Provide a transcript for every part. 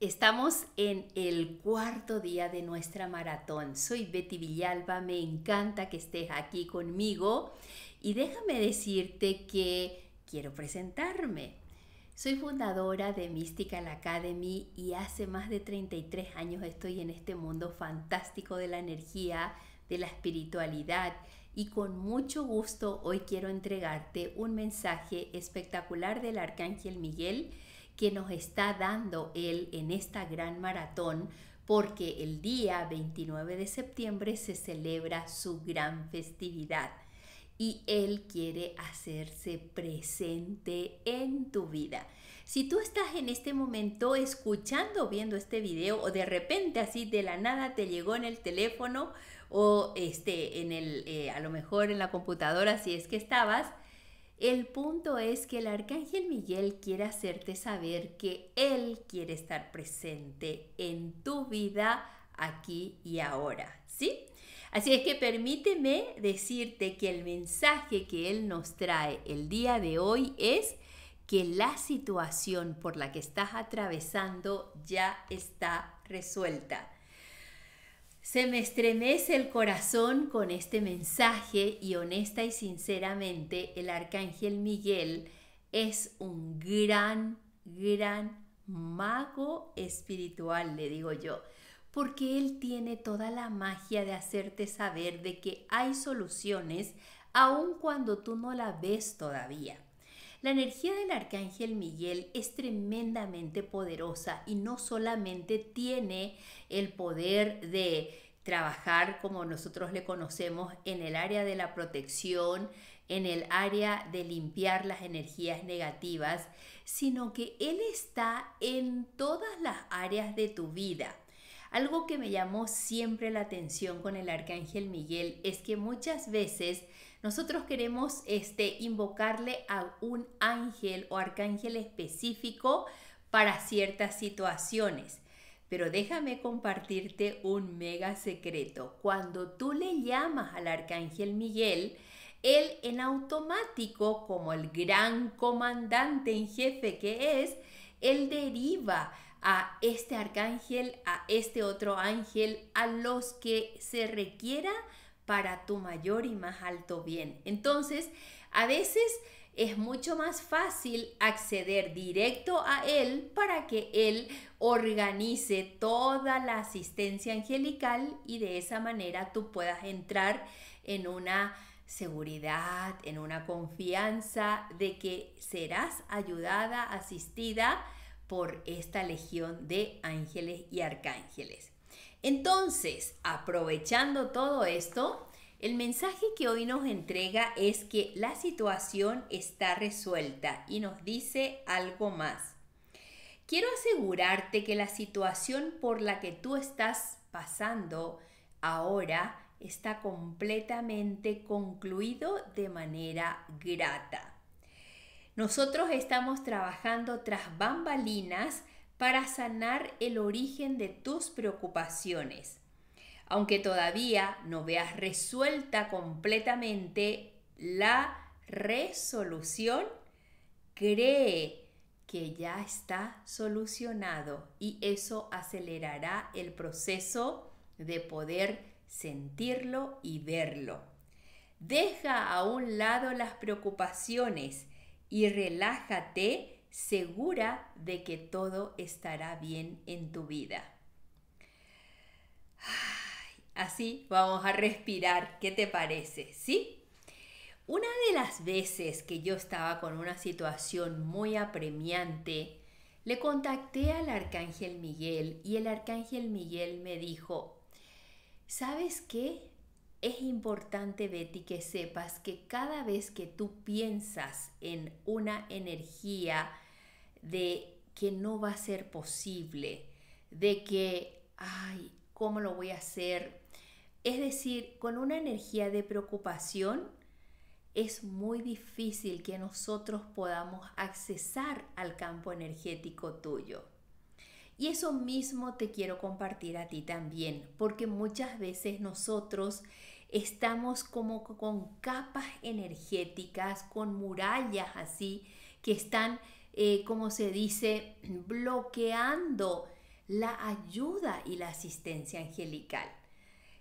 Estamos en el cuarto día de nuestra maratón. Soy Betty Villalba, me encanta que estés aquí conmigo y déjame decirte que quiero presentarme. Soy fundadora de Mystical Academy y hace más de 33 años estoy en este mundo fantástico de la energía, de la espiritualidad y con mucho gusto hoy quiero entregarte un mensaje espectacular del Arcángel Miguel que nos está dando Él en esta gran maratón, porque el día 29 de septiembre se celebra su gran festividad y Él quiere hacerse presente en tu vida. Si tú estás en este momento escuchando, viendo este video o de repente así de la nada te llegó en el teléfono o este, en el, eh, a lo mejor en la computadora si es que estabas, el punto es que el arcángel Miguel quiere hacerte saber que Él quiere estar presente en tu vida aquí y ahora, ¿sí? Así es que permíteme decirte que el mensaje que Él nos trae el día de hoy es que la situación por la que estás atravesando ya está resuelta. Se me estremece el corazón con este mensaje y honesta y sinceramente el arcángel Miguel es un gran, gran mago espiritual, le digo yo, porque él tiene toda la magia de hacerte saber de que hay soluciones aun cuando tú no la ves todavía. La energía del arcángel Miguel es tremendamente poderosa y no solamente tiene el poder de trabajar como nosotros le conocemos en el área de la protección, en el área de limpiar las energías negativas, sino que Él está en todas las áreas de tu vida. Algo que me llamó siempre la atención con el arcángel Miguel es que muchas veces nosotros queremos este, invocarle a un ángel o arcángel específico para ciertas situaciones. Pero déjame compartirte un mega secreto. Cuando tú le llamas al arcángel Miguel, él en automático, como el gran comandante en jefe que es, él deriva a este arcángel, a este otro ángel, a los que se requiera para tu mayor y más alto bien. Entonces, a veces es mucho más fácil acceder directo a Él para que Él organice toda la asistencia angelical y de esa manera tú puedas entrar en una seguridad, en una confianza de que serás ayudada, asistida por esta legión de ángeles y arcángeles. Entonces, aprovechando todo esto, el mensaje que hoy nos entrega es que la situación está resuelta y nos dice algo más. Quiero asegurarte que la situación por la que tú estás pasando ahora está completamente concluido de manera grata. Nosotros estamos trabajando tras bambalinas para sanar el origen de tus preocupaciones. Aunque todavía no veas resuelta completamente la resolución, cree que ya está solucionado y eso acelerará el proceso de poder sentirlo y verlo. Deja a un lado las preocupaciones y relájate segura de que todo estará bien en tu vida. así vamos a respirar. ¿Qué te parece? ¿Sí? Una de las veces que yo estaba con una situación muy apremiante, le contacté al arcángel Miguel y el arcángel Miguel me dijo, ¿sabes qué? Es importante, Betty, que sepas que cada vez que tú piensas en una energía de que no va a ser posible, de que, ay, ¿cómo lo voy a hacer? Es decir, con una energía de preocupación, es muy difícil que nosotros podamos accesar al campo energético tuyo. Y eso mismo te quiero compartir a ti también, porque muchas veces nosotros estamos como con capas energéticas, con murallas así, que están, eh, como se dice, bloqueando la ayuda y la asistencia angelical.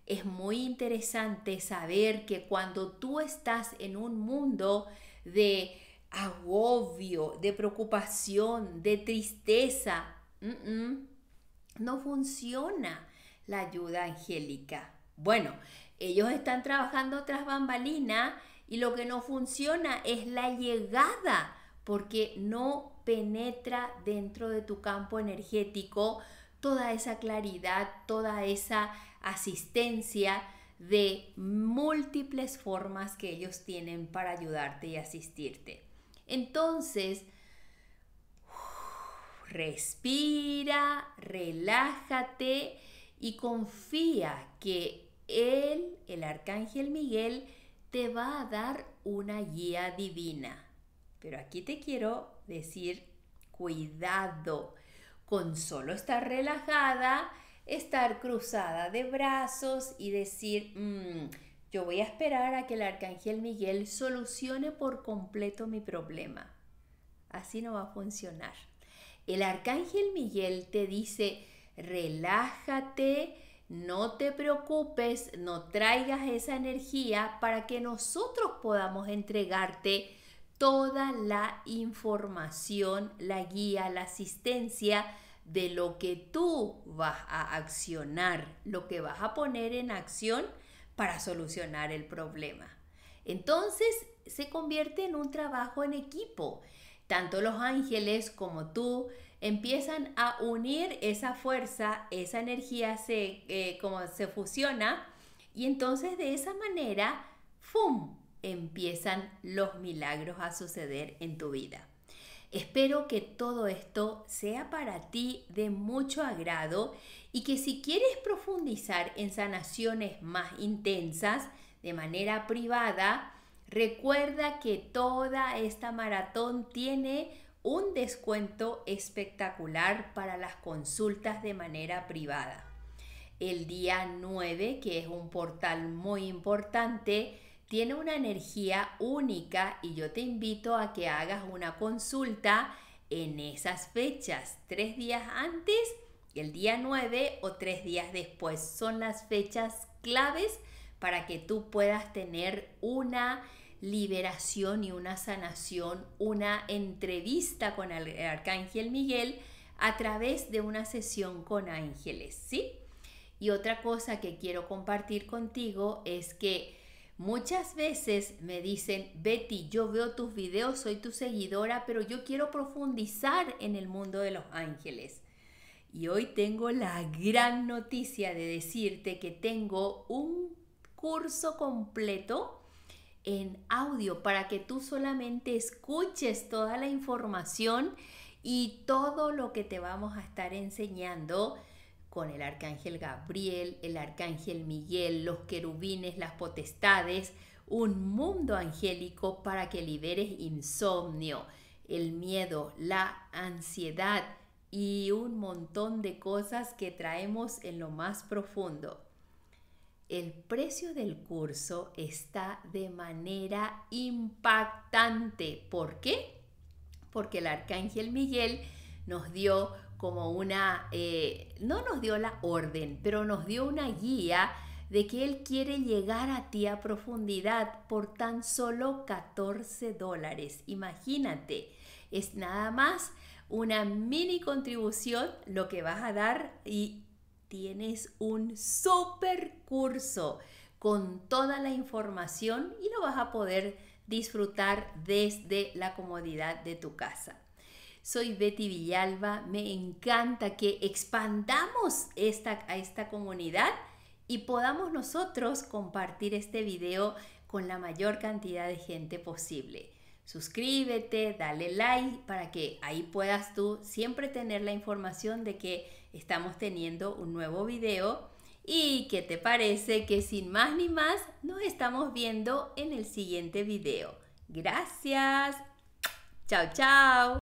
Es muy interesante saber que cuando tú estás en un mundo de agobio, de preocupación, de tristeza, no funciona la ayuda angélica. Bueno, ellos están trabajando tras bambalina y lo que no funciona es la llegada porque no penetra dentro de tu campo energético toda esa claridad, toda esa asistencia de múltiples formas que ellos tienen para ayudarte y asistirte. Entonces, respira, relájate y confía que él, el arcángel Miguel, te va a dar una guía divina. Pero aquí te quiero decir, cuidado con solo estar relajada, estar cruzada de brazos y decir, mm, yo voy a esperar a que el arcángel Miguel solucione por completo mi problema. Así no va a funcionar. El arcángel Miguel te dice, relájate, no te preocupes, no traigas esa energía para que nosotros podamos entregarte toda la información, la guía, la asistencia de lo que tú vas a accionar, lo que vas a poner en acción para solucionar el problema. Entonces se convierte en un trabajo en equipo. Tanto los ángeles como tú empiezan a unir esa fuerza, esa energía se, eh, como se fusiona y entonces de esa manera, ¡fum!, empiezan los milagros a suceder en tu vida. Espero que todo esto sea para ti de mucho agrado y que si quieres profundizar en sanaciones más intensas de manera privada, recuerda que toda esta maratón tiene un descuento espectacular para las consultas de manera privada. El día 9, que es un portal muy importante, tiene una energía única y yo te invito a que hagas una consulta en esas fechas, tres días antes, el día 9 o tres días después. Son las fechas claves para que tú puedas tener una liberación y una sanación, una entrevista con el arcángel Miguel a través de una sesión con ángeles, ¿sí? Y otra cosa que quiero compartir contigo es que muchas veces me dicen, Betty, yo veo tus videos, soy tu seguidora, pero yo quiero profundizar en el mundo de los ángeles. Y hoy tengo la gran noticia de decirte que tengo un curso completo en audio para que tú solamente escuches toda la información y todo lo que te vamos a estar enseñando con el arcángel Gabriel, el arcángel Miguel, los querubines, las potestades, un mundo angélico para que liberes insomnio, el miedo, la ansiedad y un montón de cosas que traemos en lo más profundo el precio del curso está de manera impactante. ¿Por qué? Porque el arcángel Miguel nos dio como una, eh, no nos dio la orden, pero nos dio una guía de que Él quiere llegar a ti a profundidad por tan solo 14 dólares. Imagínate, es nada más una mini contribución lo que vas a dar y tienes un super curso con toda la información y lo vas a poder disfrutar desde la comodidad de tu casa. Soy Betty Villalba, me encanta que expandamos esta, a esta comunidad y podamos nosotros compartir este video con la mayor cantidad de gente posible. Suscríbete, dale like para que ahí puedas tú siempre tener la información de que estamos teniendo un nuevo video. ¿Y qué te parece que sin más ni más nos estamos viendo en el siguiente video? Gracias. Chao, chao.